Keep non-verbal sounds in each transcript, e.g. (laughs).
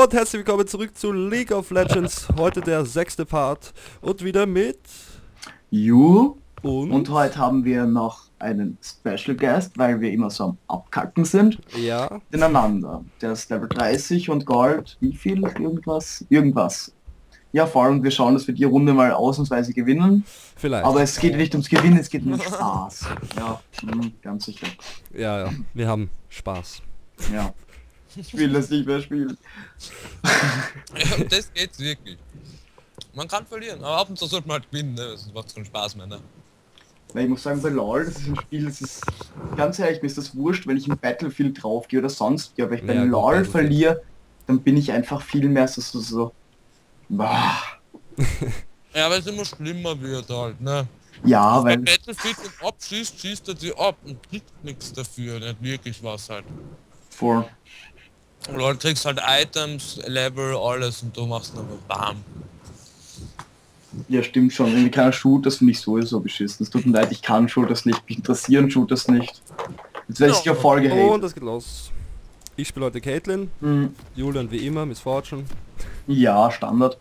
Hallo und herzlich willkommen zurück zu League of Legends. Heute der sechste Part und wieder mit Ju. und, Und heute haben wir noch einen Special Guest, weil wir immer so am Abkacken sind. ja, Ineinander. Der ist Level 30 und Gold. Wie viel? Irgendwas? Irgendwas. Ja, vor allem wir schauen, dass wir die Runde mal ausnahmsweise gewinnen. vielleicht. Aber es geht nicht ums Gewinnen, es geht um Spaß. Ja, (laughs) ganz sicher. ja, ja, wir haben Spaß. Ja. Ich will das nicht mehr spielen. Ja, (laughs) das geht's wirklich. Man kann verlieren, aber ab und zu sollte man halt gewinnen, ne? Das macht schon Spaß mehr, ne? Weil ich muss sagen, bei LoL, das ist ein Spiel, das ist ganz ehrlich, mir ist das wurscht, wenn ich in Battlefield draufgehe oder sonst, ja, aber ich bei Ja, gut, LoL Battlefield. verliere, dann bin ich einfach viel mehr so, so, so bah. (laughs) Ja, weil es immer schlimmer wird halt, ne? ja, weil, Battlefield und abschießt, schießt er sie ab und kriegt nichts dafür, nicht wirklich was halt. vor, Und du kriegst halt Items, Level, alles und du machst dann BAM. ja stimmt schon, irgendwie keiner Shooters finde ich sowieso beschissen, es tut mir leid, ich kann Shooters nicht, mich interessieren Shooters nicht. Jetzt werde ich ja voll Und gehatet. es geht los. Ich spiele heute Caitlyn, Hm, Julian wie immer, Miss Fortune. ja, Standard.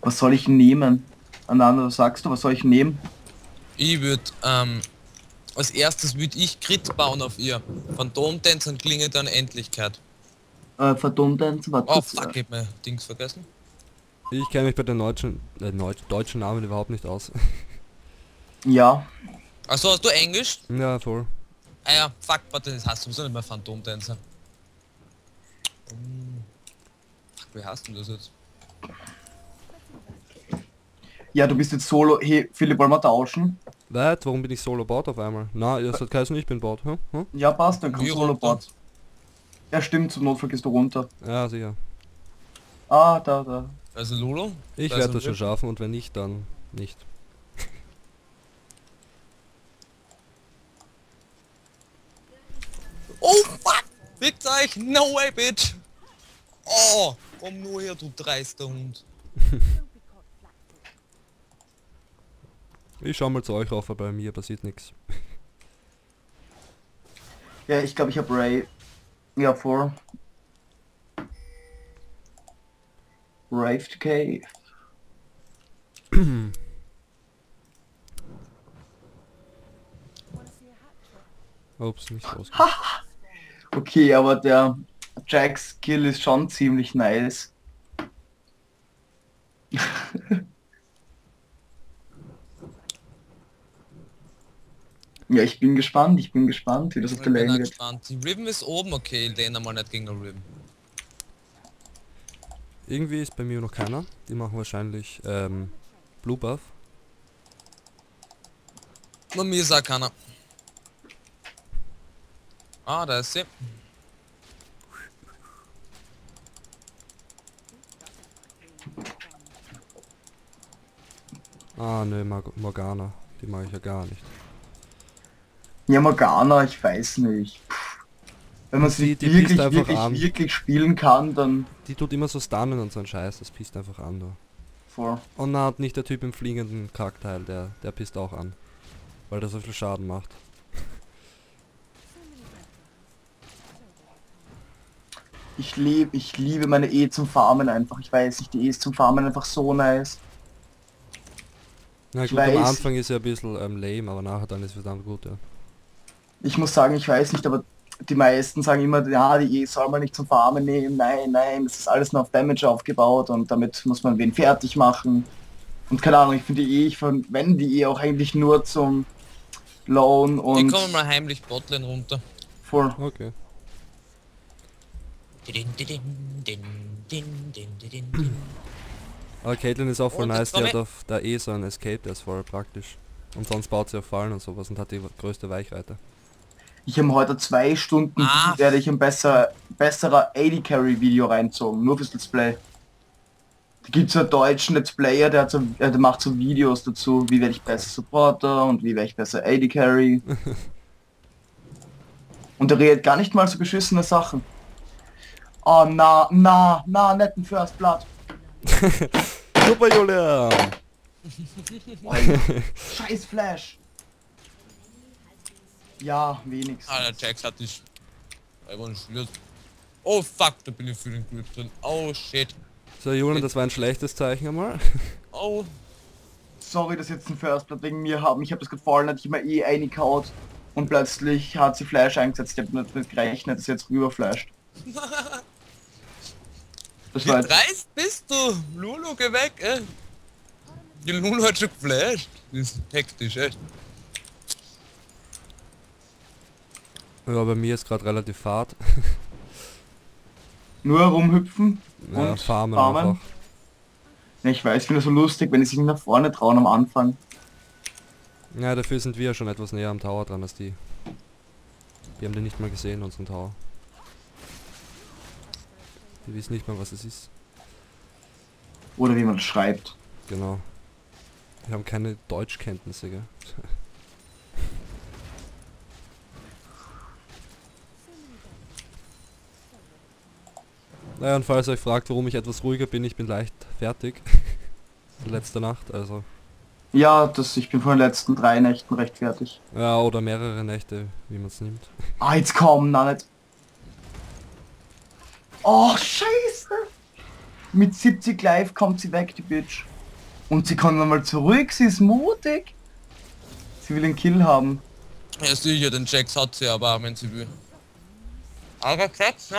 Was soll ich nehmen? Ananda, was sagst du, was soll ich nehmen? Ich würde, ähm, als erstes würde ich Crit bauen auf ihr. Phantomtänzer und Klinge der Unendlichkeit. Äh, verdammt, warte Oh fuck, ich hab mein Dings vergessen. Ich kenne mich bei den deutschen, äh, deutschen Namen überhaupt nicht aus. (laughs) ja, Achso, hast du Englisch? ja, voll. Ah ja, fuck, warte, das hast du sowieso nicht mehr Phantomtänzer. Hm. Fuck, wie hast du das jetzt? ja, du bist jetzt solo, hey, Philipp, wollen wir tauschen? Was? Warum bin ich solo Bot auf einmal? Na, ihr seid geheißen, ich bin Bot. Hm? Hm? Ja, passt, dann du solo? Bot. Ja, stimmt, zum Notfall gehst du runter. Ja, sicher. Ah, da, da. Also Lolo? Ich Da werde das schon schaffen und wenn nicht, dann nicht. Oh fuck! Fickt euch! No way, bitch! Oh! Komm nur her, du dreister Hund. Ich schau mal zu euch rauf, aber bei mir passiert nichts. Ja, ich glaube, ich habe Ray. Ja, vor. Rift Cave. Ups, nicht raus. (laughs) Okay, aber der Jack's Kill ist schon ziemlich nice. (laughs) ja, ich bin gespannt, ich bin gespannt, wie das Ich auf der Lane auch wird. gespannt. Die Riven ist oben, okay, den einmal nicht gegen den Riven. Irgendwie ist bei mir noch keiner. Die machen wahrscheinlich ähm, Blue Buff. Bei mir ist auch keiner. Ah, da ist sie. Ah ne, Morgana. Die mag ich ja gar nicht. Ja, Morgana, ich weiß nicht. Puh. Wenn man sie wirklich, wirklich, an. wirklich spielen kann, dann Die tut immer so stunnen und so ein Scheiß, das pisst einfach an, du. Und na, und nicht der Typ im fliegenden Kackteil, der, der pisst auch an. Weil der so viel Schaden macht. Ich liebe, ich liebe meine E zum Farmen einfach. Ich weiß nicht, die E's zum Farmen einfach so nice. Na Ich gut, am. Anfang ist er ein bisschen ähm, lame, aber nachher dann ist es verdammt gut, ja. Ich muss sagen, ich weiß nicht, aber die meisten sagen immer, ja, die E soll man nicht zum Farmen nehmen. Nein, nein, das ist alles nur auf Damage aufgebaut und damit muss man wen fertig machen. Und keine Ahnung, ich finde die E, ich verwende die E auch eigentlich nur zum Loan Die und kommen mal heimlich Botlane runter. voll. Okay. Aber Caitlyn ist auch voll Und nice, die hat auf der E so ein Escape, der ist voll praktisch. Und sonst baut sie auf Fallen und sowas und hat die größte Weichweite. Ich habe heute zwei Stunden, Ah. werde ich ein besser, besserer 80 Carry Video reinzogen, nur fürs Let's Play. Da gibt es einen deutschen Let's Player, der, hat so, äh, der macht so Videos dazu, wie werde ich besser Supporter und wie werde ich besser 80 Carry. (laughs) und der redet gar nicht mal so beschissene Sachen. Oh na, na, na, netten First Blood. (laughs) Super Julian! (laughs) Scheiß Flash. Ja, wenigstens. Ah, der Jax hat dich. Einfach schwirrt. Oh fuck, da bin ich für den Glück drin. Oh shit. So Julian, das war ein schlechtes Zeichen einmal. (laughs) Oh. Sorry, dass jetzt ein First Blood wegen mir haben. Ich habe das gerade fallen, hatte ich immer eh eingekaut und plötzlich hat sie Fleisch eingesetzt. Ich habe nicht damit gerechnet, dass sie jetzt rüberflasht. (laughs) Das Wie war dreist bist du? Lulu, geh weg, ey. Die Lulu hat schon geflasht. Das ist hektisch, echt. Ja, bei mir ist gerade relativ fad. (laughs) nur rumhüpfen Ja, und farmen, farmen. einfach. Ja, ich weiß, ich finde das so lustig, wenn die sich nach vorne trauen am Anfang. Ja, dafür sind wir schon etwas näher am Tower dran als die. Die haben den nicht mal gesehen, unseren Tower. Die wissen nicht mal, was es ist. Oder wie man schreibt. Genau. Wir haben keine Deutschkenntnisse, gell? (laughs) Naja, und falls ihr euch fragt, warum ich etwas ruhiger bin, ich bin leicht fertig. (laughs) Letzte Nacht, also. Ja, das, ich bin von den letzten drei Nächten recht fertig. Ja, oder mehrere Nächte, wie man es nimmt. Ah, jetzt komm, na nicht. Oh, scheiße. Mit 70 live kommt sie weg, die Bitch. Und sie kommt nochmal zurück, sie ist mutig. Sie will einen Kill haben. Ja, sicher, den Jax hat sie aber auch, wenn sie will. Aber Jax, ne?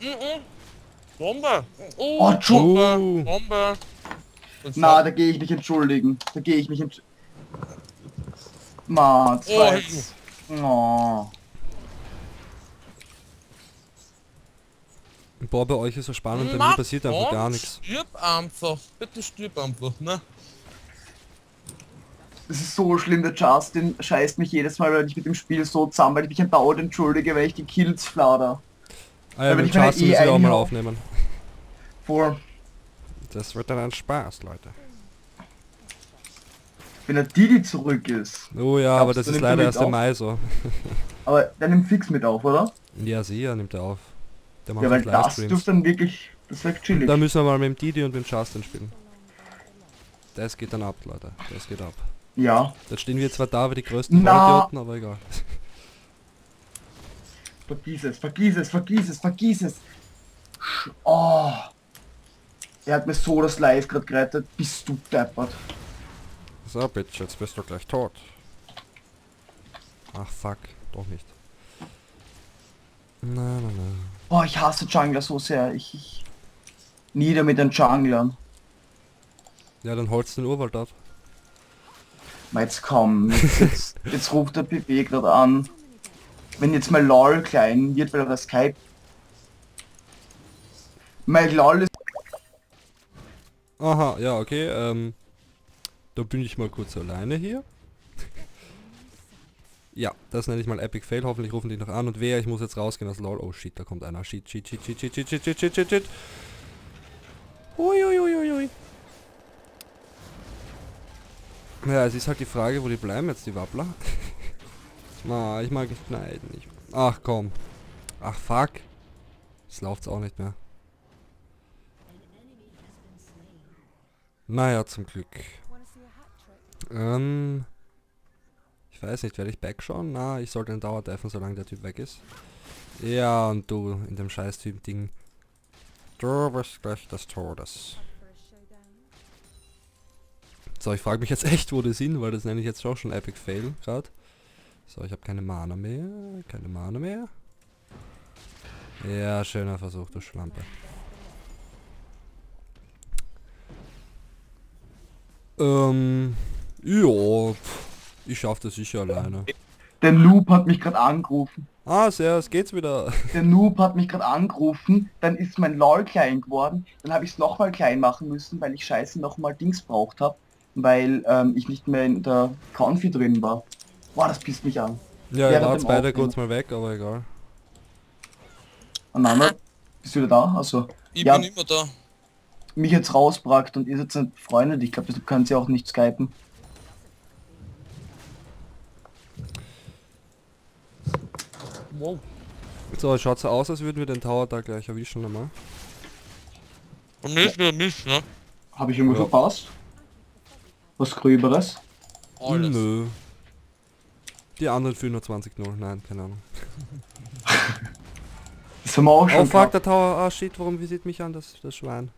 Mhm. Bombe. Oh, Ju- Bombe. Oh. Bombe. Und Na, da gehe ich mich entschuldigen. Da gehe ich mich entsch... Ma, das Oh, jetzt... Oh. Boah, bei euch ist so spannend, bei mir passiert einfach gar nichts. Stirb einfach. Bitte stirb einfach, ne? Das ist so schlimm, der Justin scheißt mich jedes Mal, weil ich mit dem Spiel so zusammen, weil ich mich andauernd entschuldige, weil ich die Kills flader. Ah ja, wenn mit eh müssen wir auch mal aufnehmen. Vor, Das wird dann ein Spaß, Leute. wenn der Didi zurück ist. Oh ja, aber das ist leider er erst im Mai so. (laughs) Aber der nimmt fix mit auf, oder? Ja, sicher nimmt er auf. Der macht Ja, weil auch das dürfte dann wirklich... Das wäre chillig. Da müssen wir mal mit dem Didi und mit dem Justin spielen. Das geht dann ab, Leute. Das geht ab. Ja. Jetzt stehen wir zwar da wie die größten Na. Vollidioten, aber egal. (laughs) Vergiss es, vergiss es, vergiss es, vergiss es. Oh. Er hat mir so das Live gerade gerettet. Bist du deppert. So, Bitch, jetzt bist du gleich tot. Ach, fuck. Doch nicht. Na, na, na. Boah, ich hasse Jungler so sehr. Ich, ich... Nieder mit den Junglern. Ja, dann holst du den Urwald ab. Ma, Jetzt komm. Jetzt, jetzt, (laughs) jetzt ruft der PP gerade an. Wenn jetzt mal LOL klein wird, weil er das Skype... Mein LOL ist... Aha, ja, okay, ähm... Da bin ich mal kurz alleine hier. (laughs) ja, das nenne ich mal Epic Fail. Hoffentlich rufen die noch an. Und wer, ich muss jetzt rausgehen aus LOL. Oh shit, da kommt einer. Shit, shit, shit, shit, shit, shit, shit, shit, shit, shit, shit. Ui, ui, ui, ui, ui. Ja, es ist halt die Frage, wo die bleiben jetzt, die Wappler. (laughs) Na, ich mag nicht schneiden. Ich, ach komm. Ach fuck. Jetzt läuft's auch nicht mehr. Naja, zum Glück. Ähm, ich weiß nicht, werde ich backschauen? Na, ich sollte den Dauerdeffen, solange der Typ weg ist. Ja, und du in dem Scheiß-Typ-Ding. Du bist gleich des Todes. So, ich frage mich jetzt echt, wo die sind, weil das nenne ich jetzt auch schon Epic Fail gerade. So, ich habe keine Mana mehr. Keine Mana mehr. Ja, schöner Versuch, du Schlampe. Ähm, ja, ich schaff das sicher alleine. Der Noob hat mich gerade angerufen. Ah, sehr, es geht's wieder. Der Noob hat mich gerade angerufen, dann ist mein LOL klein geworden, dann habe ich es nochmal klein machen müssen, weil ich scheiße nochmal Dings braucht habe, weil ähm, ich nicht mehr in der Confi drin war. Boah, das pisst mich an. Ja, Ja, ihr wart beide kurz mal weg, aber egal. Ananda, bist du wieder da? Also, Ich Ja. bin immer da. mich jetzt rausbragt und ihr seid nicht befreundet, ich glaube, deshalb kann sie auch nicht skypen. Wow. So, es schaut so aus, als würden wir den Tower da gleich erwischen nochmal. Und nicht nur nicht, ne? Habe ich irgendwo Ja. verpasst? Was Gröberes? Alles. Nö. Die anderen führen nur 20-0. Nein, keine Ahnung. (laughs) Das haben wir auch schon Oh fuck, der Tower, ah shit, warum visiert mich an, das, das Schwein?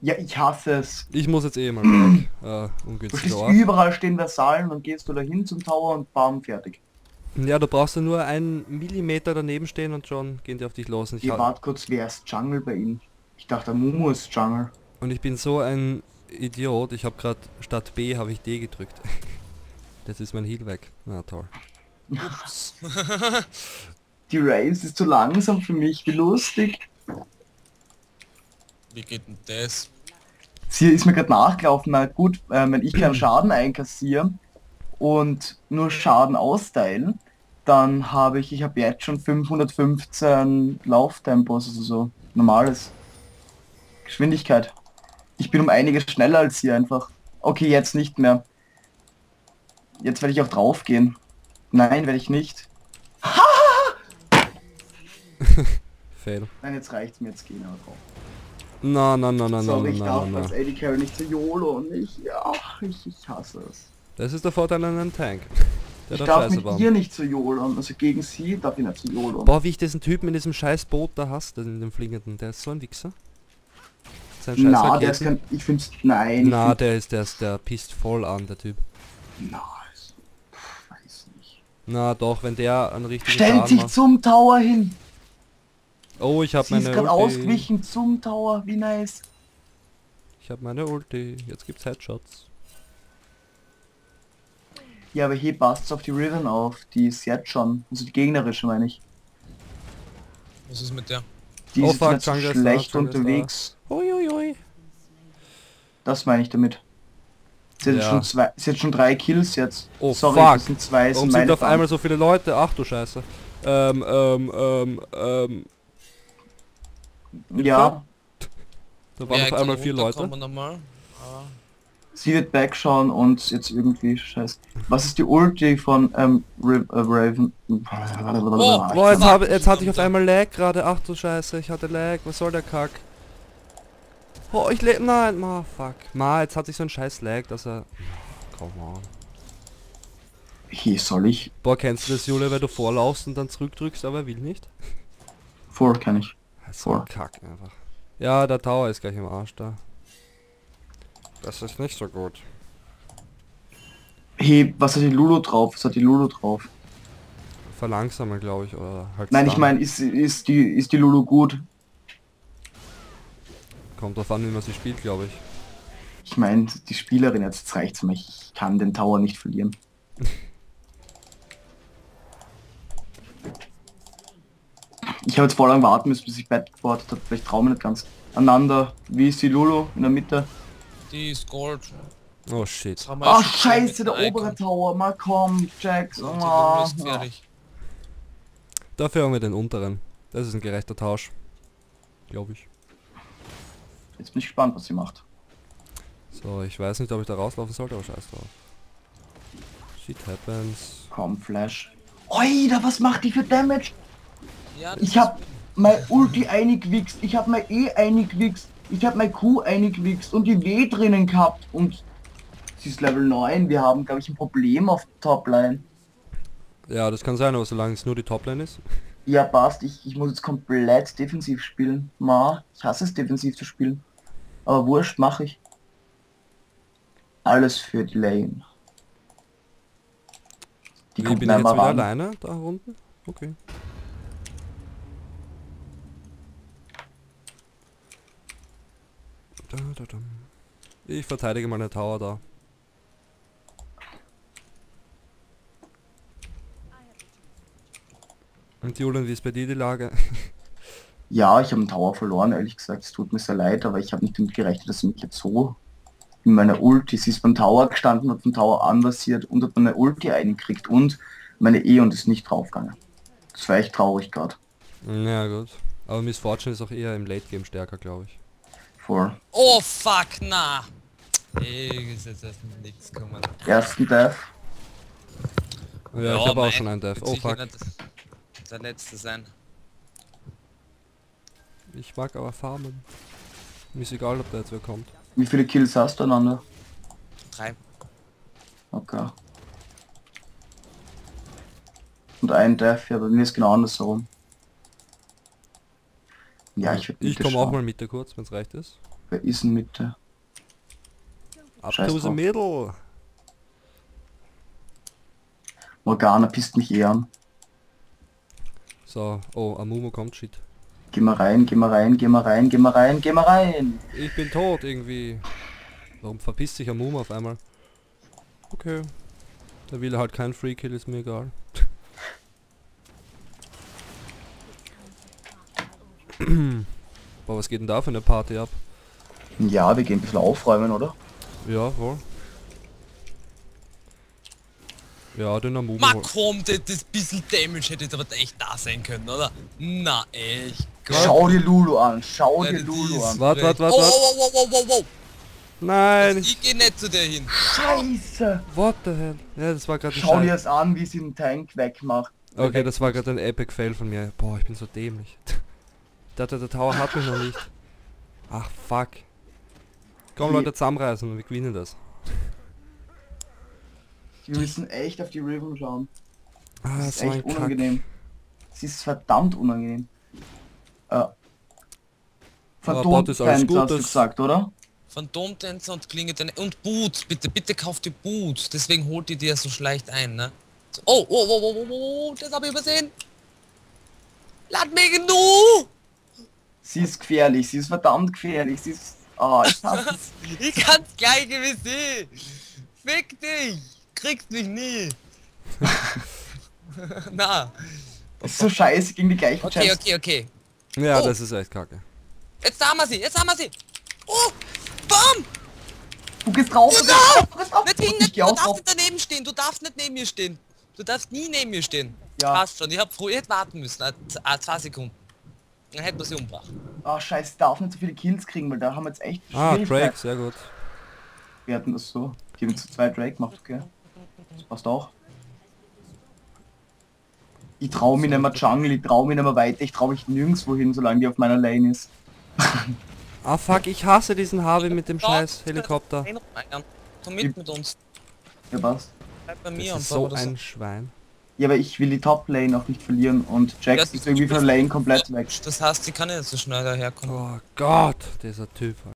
Ja, ich hasse es. Ich muss jetzt eh mal weg. (clears throat) äh, Du stehst Ort. überall stehen Vasallen und gehst du dahin zum Tower und bam, fertig. Ja, du brauchst ja nur einen Millimeter daneben stehen und schon gehen die auf dich los. Und ich, Ihr ha- wart kurz, wer ist Jungle bei ihm? Ich dachte, Mumu ist Jungle. und ich bin so ein Idiot, ich habe gerade statt B habe ich D gedrückt. (laughs) Jetzt ist mein Heal weg. Na toll. (laughs) Die Race ist zu langsam für mich, wie lustig. Wie geht denn das? Sie ist mir gerade nachgelaufen, na gut, äh, wenn ich keinen Schaden einkassiere und nur Schaden austeile, dann habe ich, ich habe jetzt schon 515 Lauftempos, also so normales Geschwindigkeit. Ich bin um einiges schneller als sie einfach. Okay, jetzt nicht mehr. Jetzt werde ich auch drauf gehen. Nein, werde ich nicht. (laughs) Fail. Nein, jetzt reicht's mir, jetzt gehen wir drauf. Na, na, na, na, na, Sorry, na, ich na, darf na, als na. Eddie Carroll nicht zu YOLO und ich, ja, ich, ich hasse es. Das ist der Vorteil an einem Tank. (laughs) Der Ich darf darf mit bauen. ihr nicht zu YOLO, also gegen sie darf ich nicht zu YOLO. Boah, wie ich diesen Typen in diesem scheiß Boot da hasse, in dem fliegenden, der ist so ein Wichser. Sein scheiß Na, der ist Raketen. kein, ich find's, nein, ich Na, find, der ist, der ist, der pisst voll an, der Typ. na, also, pff, weiß nicht. Na doch, wenn der einen richtigen Stellt Schaden sich macht. zum Tower hin. Oh, ich habe Sie ist meine gerade Ulti. ausgewichen zum Tower, wie nice. Ich habe meine Ulti. Jetzt gibt's Headshots. Ja, aber hier passt's auf die Riven auf, die ist jetzt schon, also die gegnerische meine ich. Was ist mit der? Die Oh, ist fuck, da, schlecht Jungle ist da. unterwegs. Uiuiui. Das meine ich damit. Sie hat, Ja. schon zwei, sie hat schon drei Kills jetzt. Oh, Sorry, fuck. das sind zwei, Warum sind auf einmal so viele Leute? Ach du Scheiße. Ähm, ähm, ähm, ähm. Ja, Da waren auf kann einmal vier Leute. Ah. sie wird backschauen und jetzt irgendwie scheiße. Was ist die Ulti von ähm, Ra- äh, Raven? Boah, jetzt, habe, jetzt hatte ich auf einmal Lag gerade. Ach du Scheiße, ich hatte Lag. Was soll der Kack? Oh, ich lebe. Nein, ma, fuck. Ma, jetzt hatte ich so einen scheiß Lag, dass er... Come on. Hier soll ich. Boah, kennst du das, Jule, wenn du vorlaufst und dann zurückdrückst, aber er will nicht? Vor kann ich. Ein Vor. Kack einfach. Ja, der Tower ist gleich im Arsch da. Das ist nicht so gut. Hey, was hat die Lulu drauf? Was hat die Lulu drauf? Verlangsamen, glaube ich, oder halt Nein, ich meine, ist, ist, die, ist die Lulu gut? Kommt drauf an, wie man sie spielt, glaube ich. Ich meine, die Spielerin, jetzt reicht's mir. Ich kann den Tower nicht verlieren. Ich habe jetzt voll lang warten müssen, bis ich Bett gebaut habe. Vielleicht traue ich nicht ganz. Aneinander, wie ist die Lulu in der Mitte? Die ist Gold. Oh shit. Schon scheiße, der obere. Tower. Mal komm, Jax. Ah, ist gefährlich. Dafür haben wir den unteren. Das ist ein gerechter Tausch. Glaube ich. Jetzt bin ich gespannt, was sie macht. So, ich weiß nicht, ob ich da rauslaufen sollte, aber scheiß drauf. Shit happens. Komm, Flash. Oida, was macht die für Damage? Ja, Ich hab mein Ulti eingewichst, ich hab mein E eingewichst, ich hab mein Q eingewichst und die W drinnen gehabt und sie ist Level 9. Wir haben, glaube ich, ein Problem auf Topline. Ja, das kann sein, aber solange es nur die Toplane ist. Ja, passt. Ich, ich muss jetzt komplett defensiv spielen. Ma, ich hasse es, defensiv zu spielen. Aber wurscht, mache ich. Alles für die Lane. Die kommt bin ich jetzt wieder ran. alleine da unten? Okay. Da, da, da. Ich verteidige meine Tower da. Und Julian, wie ist bei dir die Lage? (laughs) Ja, ich habe einen Tower verloren, ehrlich gesagt. Es tut mir sehr leid, aber ich habe nicht damit gerechnet, dass mich jetzt so in meiner Ulti, sie ist beim Tower gestanden, hat vom Tower anvasiert und hat meine Ulti eingekriegt und meine E und ist nicht draufgegangen. Das war echt traurig gerade. Ja gut. Aber Miss Fortune ist auch eher im Late Game stärker, glaube ich. Vor Oh fuck, na! Ey, ist jetzt erst nichts gekommen. ersten Death. Ja, ich habe auch schon einen Death. Oh fuck. Der letzte sein. Ich mag aber farmen. Mir ist egal, ob da jetzt wer kommt. Wie viele Kills hast du einander? Drei. Okay. Und ein Death, ja, bei mir ist genau andersherum. Ja, ich würde Ich komme auch mal Mitte kurz, wenn es recht ist. Wer ist denn Mitte? Drauf. middle. Morgana pisst mich eh an. So, oh, Amumu kommt, shit. Geh mal rein, geh mal rein, geh mal rein, geh mal rein, geh mal rein. Ich bin tot irgendwie. Warum verpisst sich Amumu auf einmal? Okay. Der will halt kein Free Kill, ist mir egal. Boah, was geht denn da für eine Party ab? Ja, wir gehen ein bisschen aufräumen, oder? Ja, wohl. Ja, den Amumu. Ma komm, das, das bisschen Damage hätte jetzt aber echt da sein können, oder? Na echt. Schau dir Lulu an, schau dir Lulu ist an. Wart, wart, frech. wart, Oh, wart. oh, oh, oh, oh, oh, oh. Nein! Ich geh nicht zu der hin. Scheiße! What the hell? Ja, das war gerade ein Schau dir das an, wie sie den Tank wegmacht. Okay, das war gerade ein Epic Fail von mir. Boah, ich bin so dämlich. (laughs) Der, der, der Tower hat mich noch nicht. Ach, fuck. Komm Die- Leute, zusammenreißen, wir gewinnen das. Wir müssen echt auf die Riven schauen. Ah, Das ist so ein echt unangenehm. Es ist verdammt unangenehm. Äh. Aber Bot ist alles Phantom gut, hast du gesagt, oder? Phantomtänzer und Klinge deine und Boots, bitte, bitte kauft die Boots. Deswegen holt ihr die ja so schlecht ein, ne? So, oh, oh, oh, oh, oh, oh, das habe ich übersehen. Lad mich nu! Sie ist gefährlich, sie ist verdammt gefährlich, sie ist... Ah, ich es. (laughs) Ich kann's gleich wie sie. Fick dich! Kriegst mich nie! (laughs) Na, ist so scheiße gegen die gleichen okay, Chests. okay, okay. Ja, Oh. das ist echt kacke. Jetzt haben wir sie, jetzt haben wir sie! Oh! Bam! Du gehst drauf, du gehst drauf, du gehst drauf. Nicht hin, Ich nicht, du darfst drauf. nicht daneben stehen, du darfst nicht neben mir stehen. Du darfst nie neben mir stehen. Ja. Passt schon, ich hab früher hätte warten müssen, äh, zwei Sekunden. Dann hätten wir sie umgebracht. Ah, scheiße, darf nicht so viele Kills kriegen, weil da haben wir jetzt echt Ah. Drake, sehr gut. Wir hatten das so. Die haben zu zwei Drake gemacht, okay. Das passt auch. Ich trau mich nicht mehr Jungle, ich trau mich nicht mehr weiter, ich trau mich nirgendwo hin, solange die auf meiner Lane ist. Ah, fuck, ich hasse diesen Harvey mit dem scheiß Helikopter. Komm mit mit uns. Ja, was? Bleib bei Das mir und ist so ein Schwein. Ja, aber ich will die Top-Lane auch nicht verlieren und Jax Ja, ist irgendwie von der Lane komplett weg. Das heißt, sie kann ja nicht so schnell daherkommen. Oh Gott, dieser Typ.